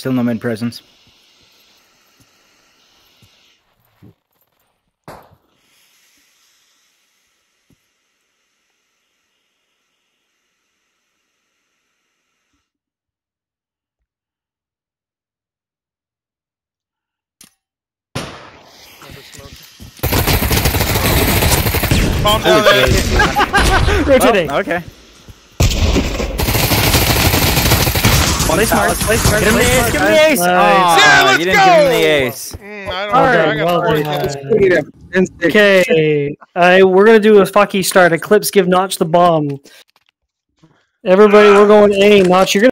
Still no mid presence. Under down there. Rotating. Oh, okay. Play smart. Play smart. Give him the ace. Give him the ace. Nice. Yeah, let's you didn't give him the ace. Mm, I don't Well know. done, well done. Okay, I we're gonna do a fucky start. Eclipse, give Notch the bomb. Everybody, we're going A. Notch, you're gonna.